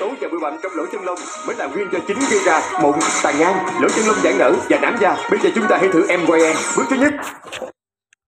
tố và bụi bặm trong lỗ chân lông mới là nguyên do chính gây ra mụn, tàn nhang, lỗ chân lông giãn nở và nám da. Bây giờ chúng ta hãy thử em voi em Bước thứ nhất,